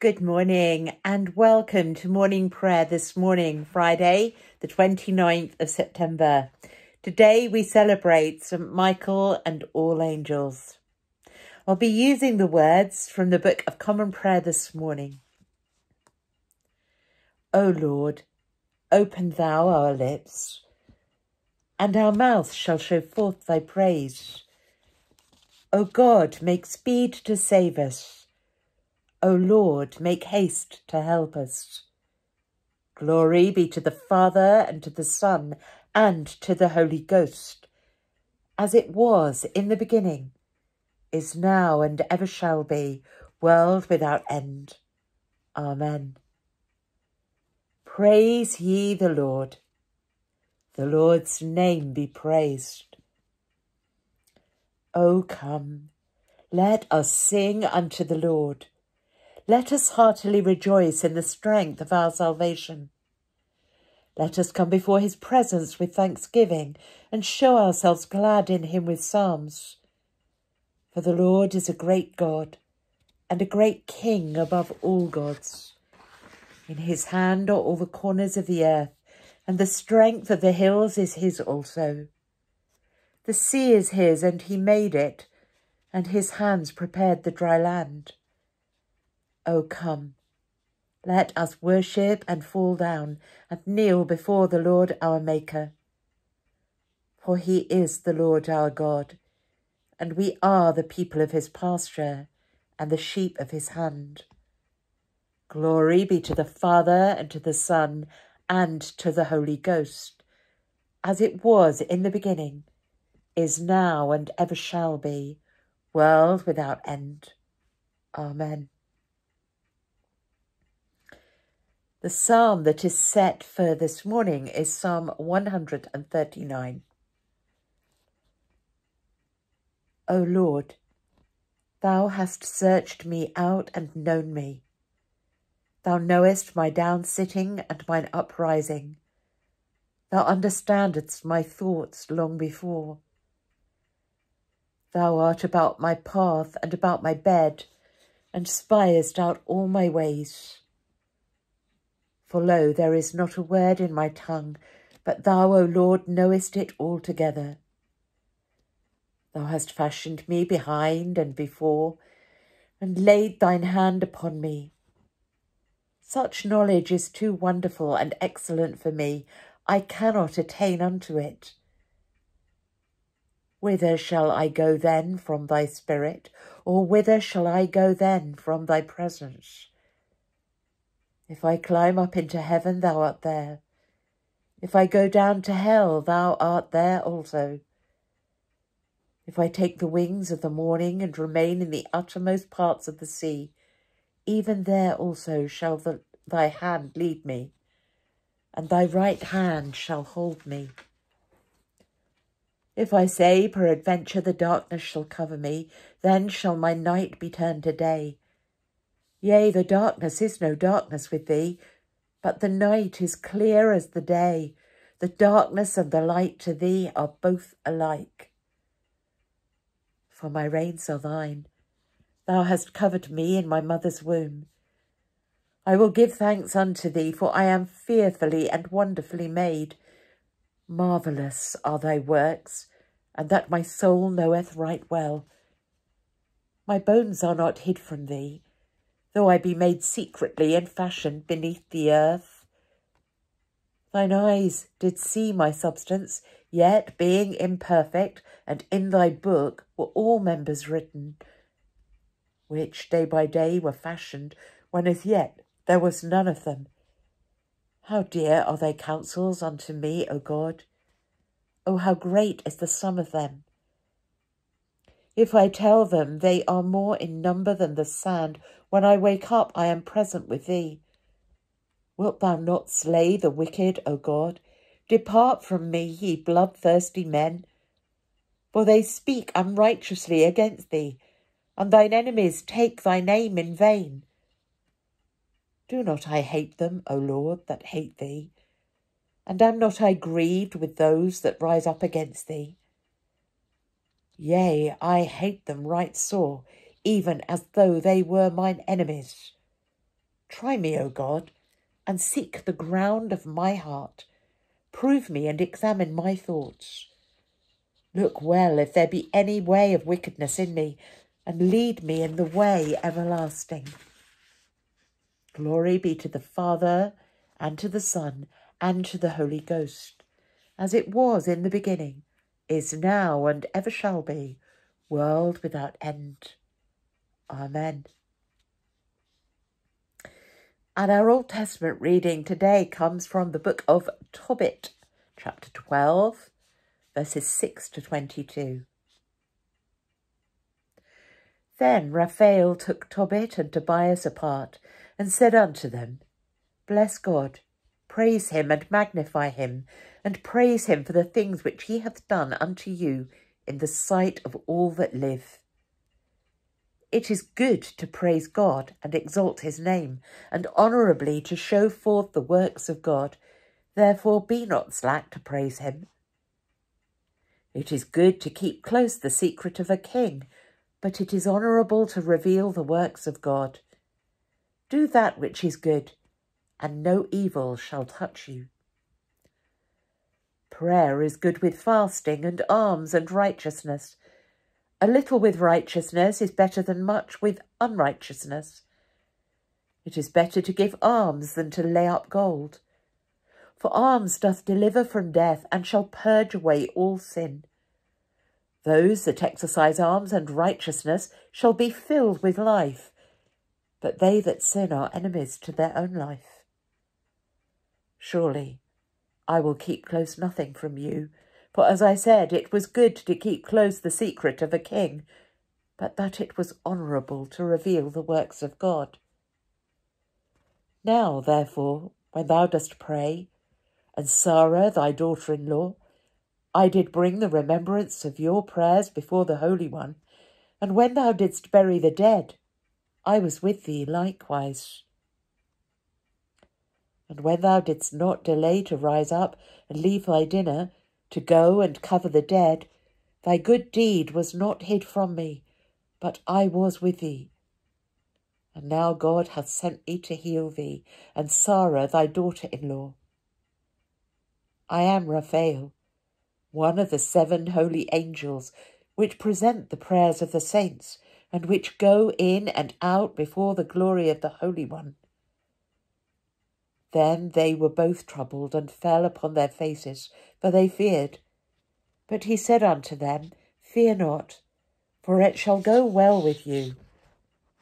Good morning and welcome to morning prayer this morning, Friday, the 29th of September. Today we celebrate St. Michael and all angels. I'll be using the words from the Book of Common Prayer this morning. O Lord, open thou our lips, and our mouth shall show forth thy praise. O God, make speed to save us. O Lord, make haste to help us. Glory be to the Father, and to the Son, and to the Holy Ghost, as it was in the beginning, is now, and ever shall be, world without end. Amen. Praise ye the Lord. The Lord's name be praised. O come, let us sing unto the Lord. Let us heartily rejoice in the strength of our salvation. Let us come before his presence with thanksgiving and show ourselves glad in him with psalms. For the Lord is a great God and a great King above all gods. In his hand are all the corners of the earth, and the strength of the hills is his also. The sea is his, and he made it, and his hands prepared the dry land. O come, let us worship and fall down and kneel before the Lord our Maker. For he is the Lord our God, and we are the people of his pasture and the sheep of his hand. Glory be to the Father and to the Son and to the Holy Ghost, as it was in the beginning, is now and ever shall be, world without end. Amen. The psalm that is set for this morning is Psalm 139. O Lord, thou hast searched me out and known me. Thou knowest my down sitting and mine uprising. Thou understandest my thoughts long before. Thou art about my path and about my bed, and spiest out all my ways. For lo, there is not a word in my tongue, but thou, O Lord, knowest it altogether. Thou hast fashioned me behind and before, and laid thine hand upon me. Such knowledge is too wonderful and excellent for me, I cannot attain unto it. Whither shall I go then from thy spirit, or whither shall I go then from thy presence? If I climb up into heaven, thou art there. If I go down to hell, thou art there also. If I take the wings of the morning and remain in the uttermost parts of the sea, even there also shall the, thy hand lead me, and thy right hand shall hold me. If I say, Peradventure the darkness shall cover me, then shall my night be turned to day, Yea, the darkness is no darkness with thee, but the night is clear as the day. The darkness and the light to thee are both alike. For my reins are thine. Thou hast covered me in my mother's womb. I will give thanks unto thee, for I am fearfully and wonderfully made. Marvellous are thy works, and that my soul knoweth right well. My bones are not hid from thee, though I be made secretly and fashioned beneath the earth. Thine eyes did see my substance, yet being imperfect, and in thy book were all members written, which day by day were fashioned, when as yet there was none of them. How dear are thy counsels unto me, O God! O how great is the sum of them! If I tell them they are more in number than the sand, when I wake up I am present with thee. Wilt thou not slay the wicked, O God? Depart from me, ye bloodthirsty men. For they speak unrighteously against thee, and thine enemies take thy name in vain. Do not I hate them, O Lord, that hate thee? And am not I grieved with those that rise up against thee? Yea, I hate them right sore, even as though they were mine enemies. Try me, O God, and seek the ground of my heart. Prove me and examine my thoughts. Look well if there be any way of wickedness in me, and lead me in the way everlasting. Glory be to the Father, and to the Son, and to the Holy Ghost, as it was in the beginning, is now, and ever shall be, world without end. Amen. And our Old Testament reading today comes from the book of Tobit, chapter 12, verses 6 to 22. Then Raphael took Tobit and Tobias apart and said unto them, Bless God, praise him and magnify him, and praise him for the things which he hath done unto you in the sight of all that live. It is good to praise God and exalt his name, and honourably to show forth the works of God. Therefore be not slack to praise him. It is good to keep close the secret of a king, but it is honourable to reveal the works of God. Do that which is good, and no evil shall touch you. Prayer is good with fasting and alms and righteousness. A little with righteousness is better than much with unrighteousness. It is better to give alms than to lay up gold. For alms doth deliver from death, and shall purge away all sin. Those that exercise alms and righteousness shall be filled with life, but they that sin are enemies to their own life. Surely I will keep close nothing from you. For as I said, it was good to keep close the secret of a king, but that it was honourable to reveal the works of God. Now, therefore, when thou dost pray, and Sarah thy daughter-in-law, I did bring the remembrance of your prayers before the Holy One, and when thou didst bury the dead, I was with thee likewise. And when thou didst not delay to rise up and leave thy dinner, to go and cover the dead, thy good deed was not hid from me, but I was with thee. And now God hath sent me to heal thee, and Sarah thy daughter-in-law. I am Raphael, one of the seven holy angels, which present the prayers of the saints, and which go in and out before the glory of the Holy One. Then they were both troubled and fell upon their faces, for they feared. But he said unto them, Fear not, for it shall go well with you.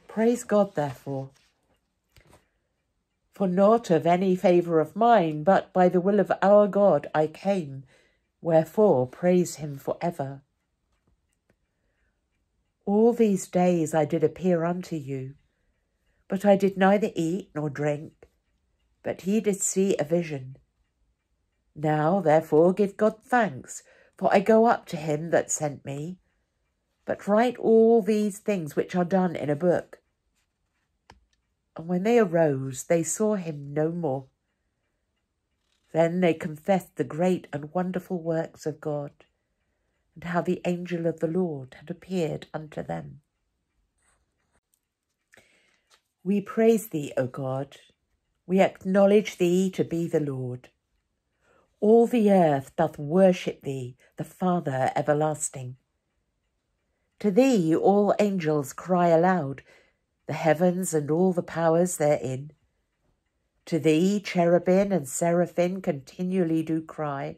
Praise God, therefore. For not of any favour of mine, but by the will of our God I came, wherefore praise him for ever. All these days I did appear unto you, but I did neither eat nor drink, but he did see a vision. Now, therefore, give God thanks, for I go up to him that sent me. But write all these things which are done in a book. And when they arose, they saw him no more. Then they confessed the great and wonderful works of God, and how the angel of the Lord had appeared unto them. We praise thee, O God, we acknowledge thee to be the Lord. All the earth doth worship thee, the Father everlasting. To thee all angels cry aloud, the heavens and all the powers therein. To thee cherubim and seraphim continually do cry,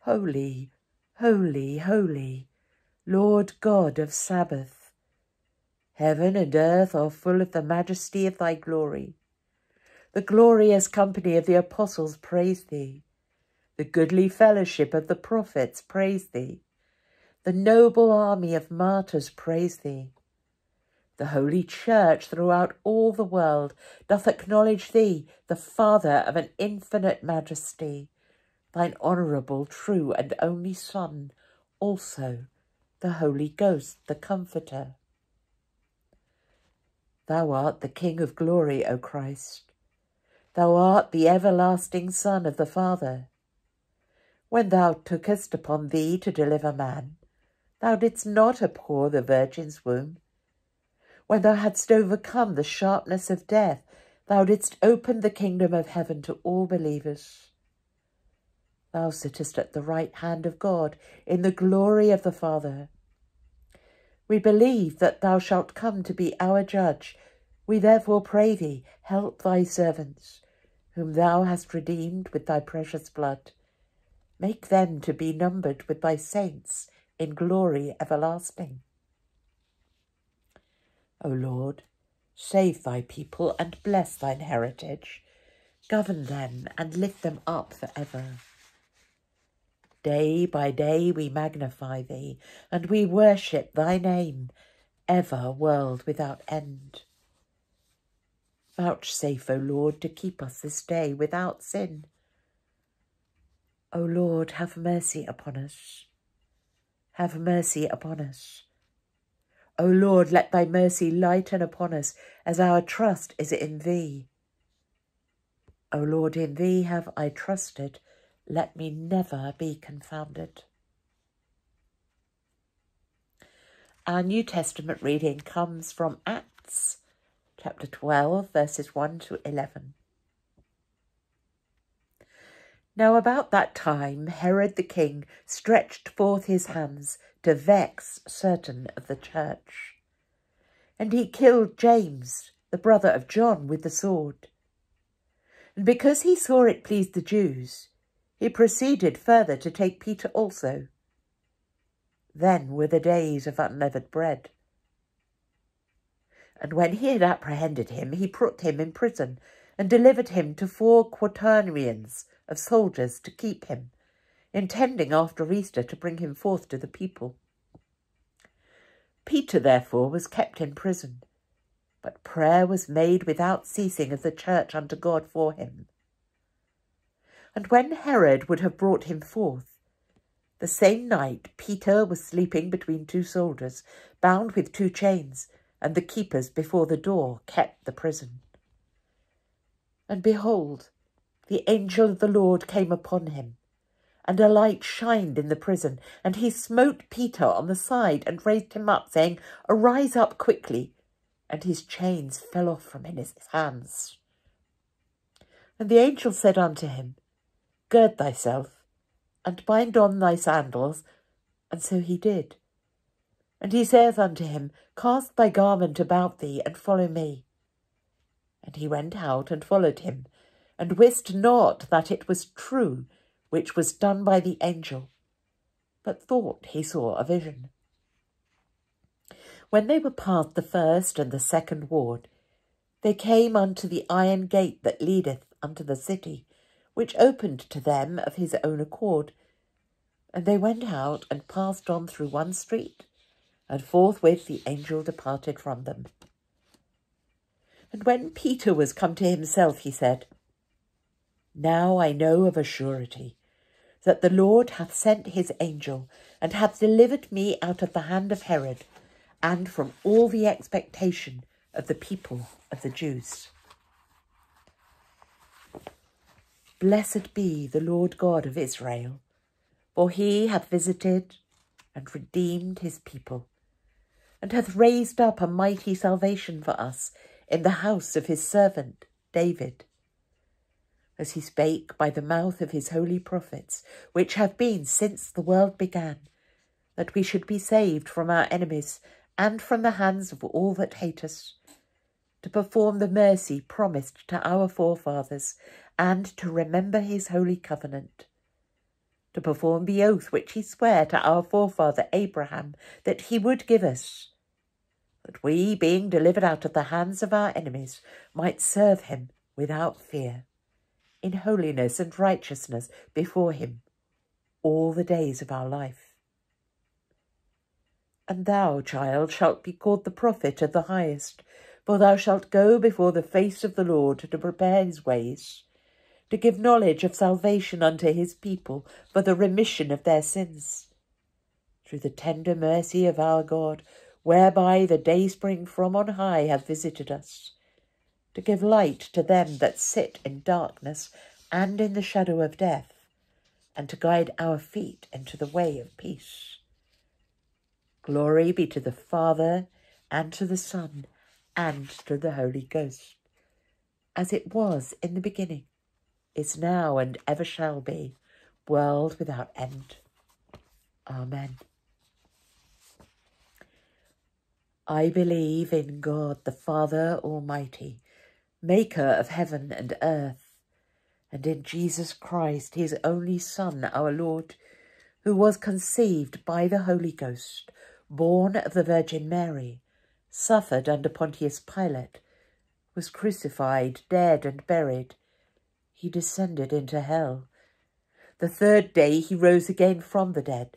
Holy, holy, holy, Lord God of Sabaoth. Heaven and earth are full of the majesty of thy glory. The glorious company of the apostles praise thee. The goodly fellowship of the prophets praise thee. The noble army of martyrs praise thee. The holy church throughout all the world doth acknowledge thee, the Father of an infinite majesty, thine honourable, true, and only Son, also the Holy Ghost, the Comforter. Thou art the King of glory, O Christ. Thou art the everlasting Son of the Father. When thou tookest upon thee to deliver man, thou didst not abhor the Virgin's womb. When thou hadst overcome the sharpness of death, Thou didst open the kingdom of heaven to all believers. Thou sittest at the right hand of God in the glory of the Father. We believe that thou shalt come to be our judge. We therefore pray thee, help thy servants, whom thou hast redeemed with thy precious blood. Make them to be numbered with thy saints in glory everlasting. O Lord, save thy people and bless thine heritage. Govern them and lift them up for ever. Day by day we magnify thee, and we worship thy name, ever world without end. Vouchsafe, O Lord, to keep us this day without sin. O Lord, have mercy upon us. Have mercy upon us. O Lord, let thy mercy lighten upon us as our trust is in thee. O Lord, in thee have I trusted let me never be confounded. Our New Testament reading comes from Acts chapter 12, verses 1 to 11. Now, about that time, Herod the king stretched forth his hands to vex certain of the church. And he killed James, the brother of John, with the sword. And because he saw it pleased the Jews, he proceeded further to take Peter also. Then were the days of unleavened bread. And when he had apprehended him, he put him in prison, and delivered him to four quaternions of soldiers to keep him, intending after Easter to bring him forth to the people. Peter, therefore, was kept in prison, but prayer was made without ceasing of the church unto God for him. And when Herod would have brought him forth, the same night Peter was sleeping between two soldiers, bound with two chains, and the keepers before the door kept the prison. And behold, the angel of the Lord came upon him, and a light shined in the prison, and he smote Peter on the side and raised him up, saying, Arise up quickly. And his chains fell off from his hands. And the angel said unto him, Gird thyself, and bind on thy sandals. And so he did. And he saith unto him, Cast thy garment about thee, and follow me. And he went out and followed him, and wist not that it was true which was done by the angel, but thought he saw a vision. When they were past the first and the second ward, they came unto the iron gate that leadeth unto the city, which opened to them of his own accord. And they went out and passed on through one street, and forthwith the angel departed from them. And when Peter was come to himself, he said, Now I know of a surety that the Lord hath sent his angel, and hath delivered me out of the hand of Herod, and from all the expectation of the people of the Jews. Blessed be the Lord God of Israel, for he hath visited and redeemed his people, and hath raised up a mighty salvation for us in the house of his servant David, as he spake by the mouth of his holy prophets, which have been since the world began, that we should be saved from our enemies and from the hands of all that hate us, to perform the mercy promised to our forefathers and to remember his holy covenant, to perform the oath which he sware to our forefather Abraham that he would give us, that we, being delivered out of the hands of our enemies, might serve him without fear, in holiness and righteousness before him all the days of our life. And thou, child, shalt be called the prophet of the highest, for thou shalt go before the face of the Lord to prepare his ways, to give knowledge of salvation unto his people for the remission of their sins. Through the tender mercy of our God, whereby the dayspring from on high hath visited us, to give light to them that sit in darkness and in the shadow of death, and to guide our feet into the way of peace. Glory be to the Father, and to the Son, and to the Holy Ghost as it was in the beginning, is now, and ever shall be, world without end. Amen. I believe in God the Father Almighty, maker of heaven and earth, and in Jesus Christ, his only Son, our Lord, who was conceived by the Holy Ghost, born of the Virgin Mary, suffered under Pontius Pilate, was crucified, dead, and buried. He descended into hell. The third day he rose again from the dead.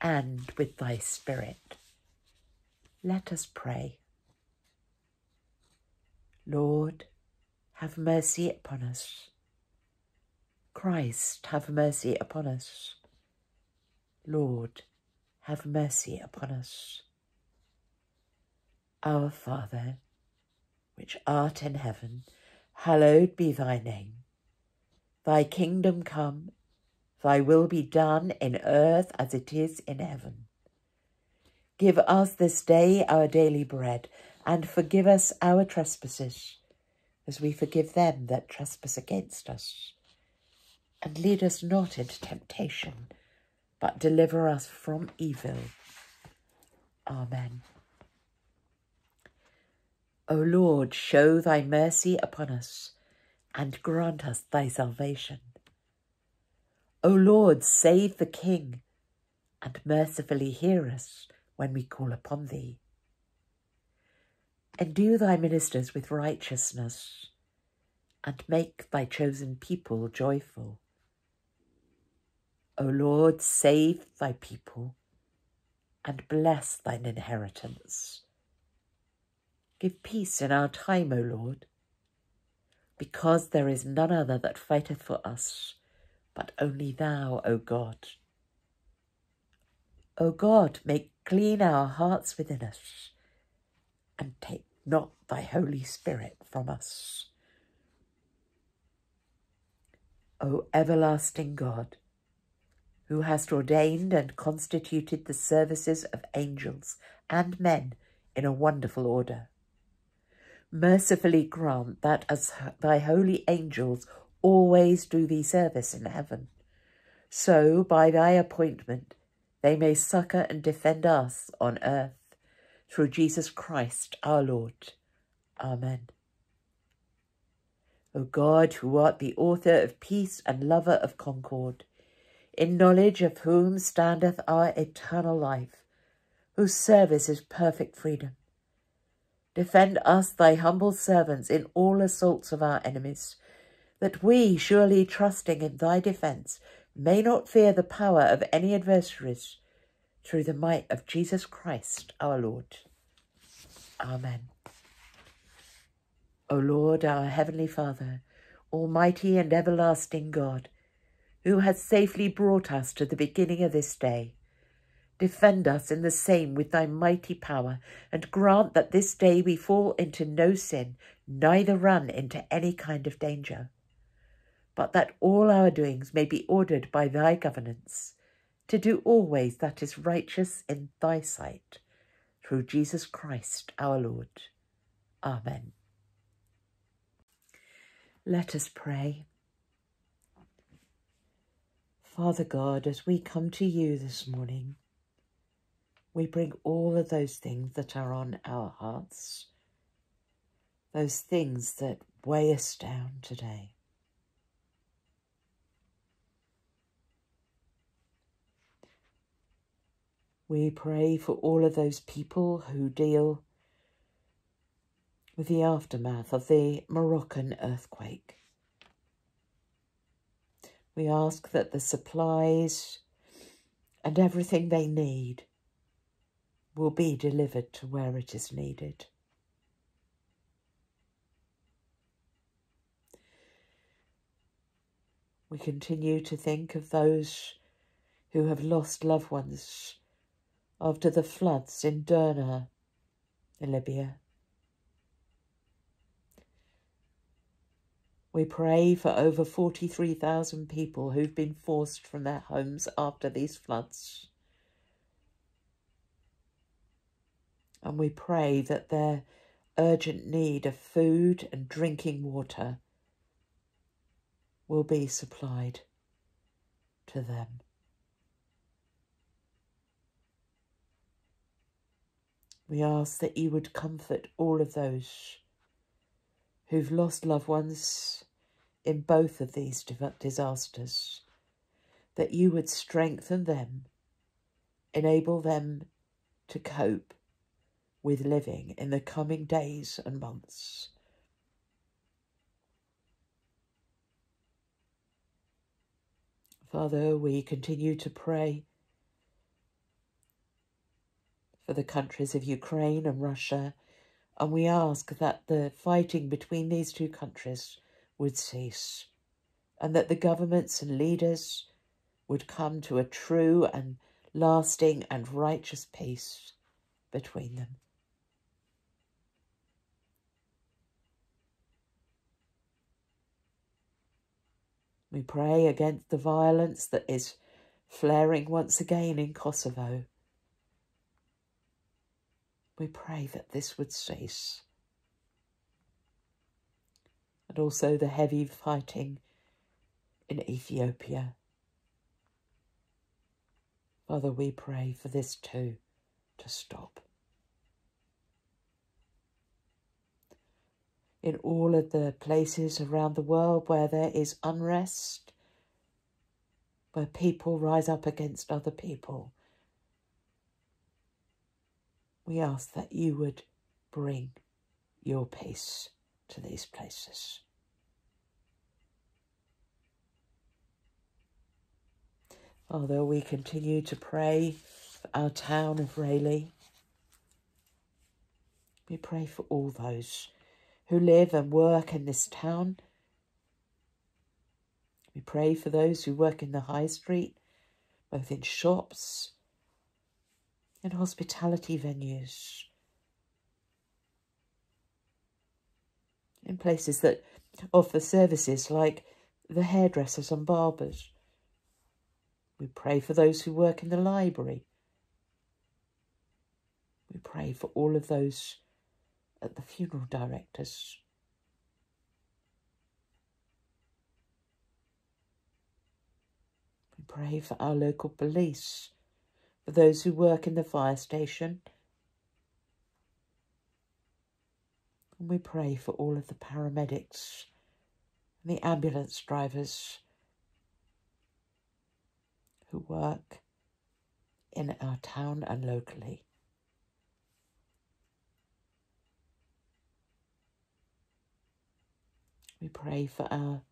and with thy spirit. Let us pray. Lord, have mercy upon us. Christ, have mercy upon us. Lord, have mercy upon us. Our Father, which art in heaven, hallowed be thy name. Thy kingdom come, thy will be done in earth as it is in heaven. Give us this day our daily bread, and forgive us our trespasses, as we forgive them that trespass against us. And lead us not into temptation, but deliver us from evil. Amen. O Lord, show thy mercy upon us, and grant us thy salvation. O Lord, save the King, and mercifully hear us when we call upon thee. Endue thy ministers with righteousness, and make thy chosen people joyful. O Lord, save thy people, and bless thine inheritance. Give peace in our time, O Lord, because there is none other that fighteth for us, but only thou, O God. O God, make clean our hearts within us, and take not thy Holy Spirit from us. O everlasting God, who hast ordained and constituted the services of angels and men in a wonderful order, mercifully grant that as thy holy angels always do thee service in heaven, so by thy appointment they may succour and defend us on earth, through Jesus Christ our Lord. Amen. O God, who art the author of peace and lover of concord, in knowledge of whom standeth our eternal life, whose service is perfect freedom, Defend us, thy humble servants, in all assaults of our enemies, that we, surely trusting in thy defence, may not fear the power of any adversaries, through the might of Jesus Christ our Lord. Amen. O Lord, our heavenly Father, almighty and everlasting God, who has safely brought us to the beginning of this day, Defend us in the same with thy mighty power, and grant that this day we fall into no sin, neither run into any kind of danger, but that all our doings may be ordered by thy governance, to do always that is righteous in thy sight, through Jesus Christ our Lord. Amen. Let us pray. Father God, as we come to you this morning, we bring all of those things that are on our hearts, those things that weigh us down today. We pray for all of those people who deal with the aftermath of the Moroccan earthquake. We ask that the supplies and everything they need will be delivered to where it is needed. We continue to think of those who have lost loved ones after the floods in Derna Libya. We pray for over 43,000 people who've been forced from their homes after these floods. And we pray that their urgent need of food and drinking water will be supplied to them. We ask that you would comfort all of those who've lost loved ones in both of these disasters, that you would strengthen them, enable them to cope with living in the coming days and months. Father, we continue to pray for the countries of Ukraine and Russia, and we ask that the fighting between these two countries would cease, and that the governments and leaders would come to a true and lasting and righteous peace between them. We pray against the violence that is flaring once again in Kosovo. We pray that this would cease. And also the heavy fighting in Ethiopia. Father, we pray for this too to stop. in all of the places around the world where there is unrest, where people rise up against other people. We ask that you would bring your peace to these places. Father, we continue to pray for our town of Rayleigh. We pray for all those who live and work in this town. We pray for those who work in the high street, both in shops and hospitality venues, in places that offer services like the hairdressers and barbers. We pray for those who work in the library. We pray for all of those at the funeral directors. We pray for our local police, for those who work in the fire station. And we pray for all of the paramedics and the ambulance drivers who work in our town and locally. We pray for our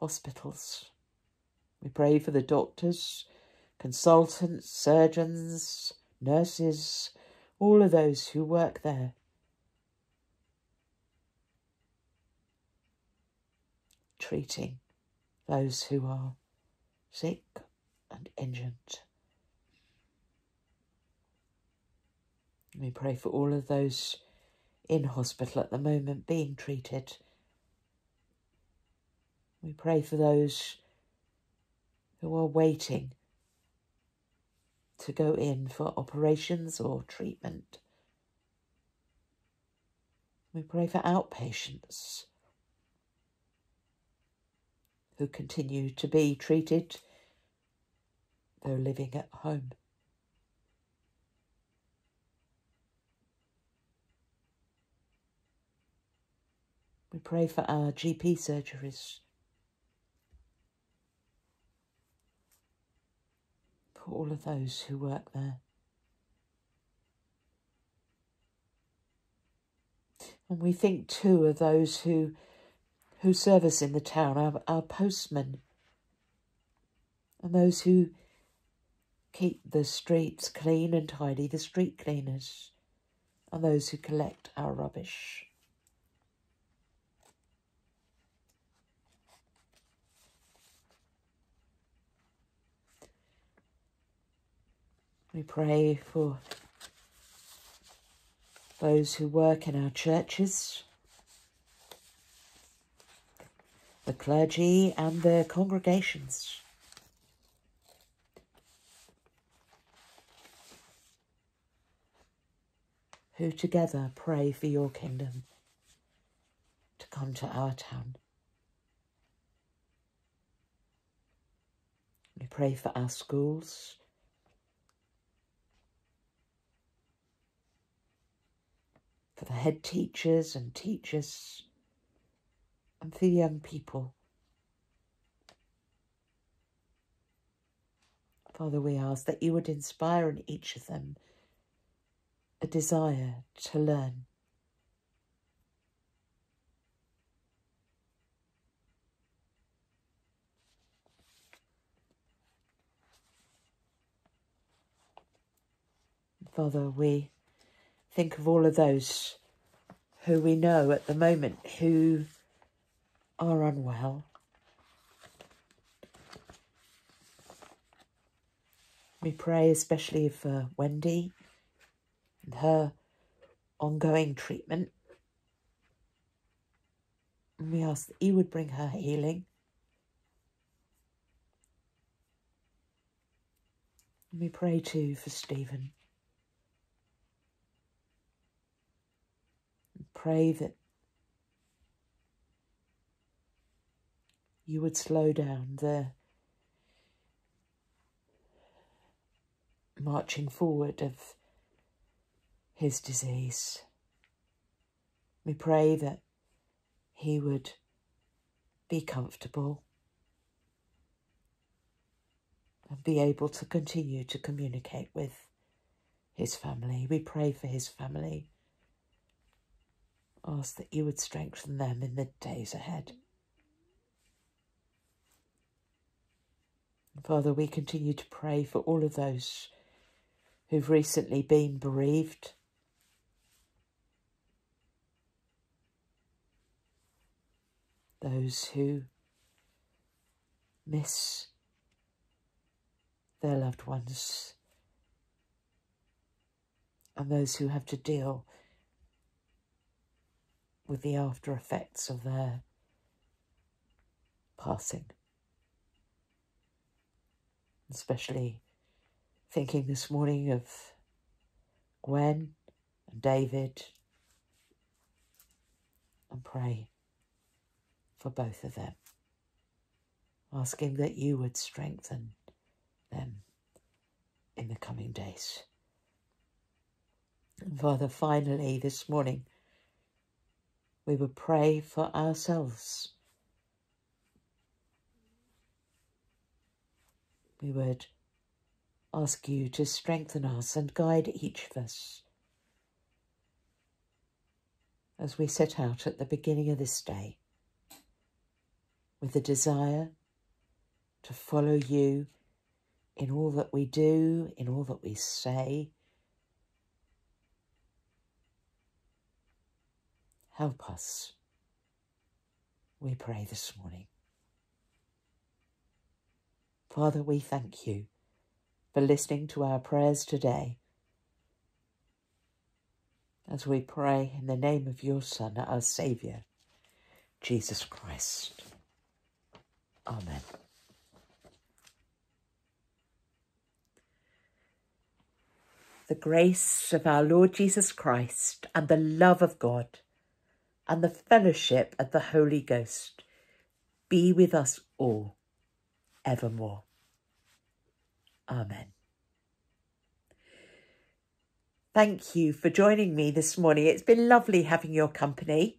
hospitals. We pray for the doctors, consultants, surgeons, nurses, all of those who work there. Treating those who are sick and injured. We pray for all of those in hospital at the moment being treated we pray for those who are waiting to go in for operations or treatment. We pray for outpatients who continue to be treated though living at home. We pray for our GP surgeries for all of those who work there. And we think too of those who who service in the town, our, our postmen, and those who keep the streets clean and tidy, the street cleaners, and those who collect our rubbish. We pray for those who work in our churches, the clergy and the congregations. Who together pray for your kingdom to come to our town. We pray for our schools, for the head teachers and teachers, and for the young people. Father, we ask that you would inspire in each of them a desire to learn. Father, we think of all of those who we know at the moment who are unwell. We pray especially for Wendy and her ongoing treatment. And we ask that you would bring her healing. And we pray too for Stephen. Pray that you would slow down the marching forward of his disease. We pray that he would be comfortable and be able to continue to communicate with his family. We pray for his family ask that you would strengthen them in the days ahead. Father, we continue to pray for all of those who've recently been bereaved. Those who miss their loved ones and those who have to deal with the after effects of their passing. Especially thinking this morning of Gwen and David and pray for both of them, asking that you would strengthen them in the coming days. And Father, finally this morning, we would pray for ourselves. We would ask you to strengthen us and guide each of us as we set out at the beginning of this day with a desire to follow you in all that we do, in all that we say, Help us, we pray this morning. Father, we thank you for listening to our prayers today as we pray in the name of your Son, our Saviour, Jesus Christ. Amen. The grace of our Lord Jesus Christ and the love of God and the fellowship of the Holy Ghost be with us all evermore. Amen. Thank you for joining me this morning. It's been lovely having your company.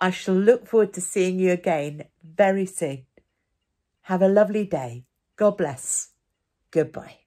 I shall look forward to seeing you again very soon. Have a lovely day. God bless. Goodbye.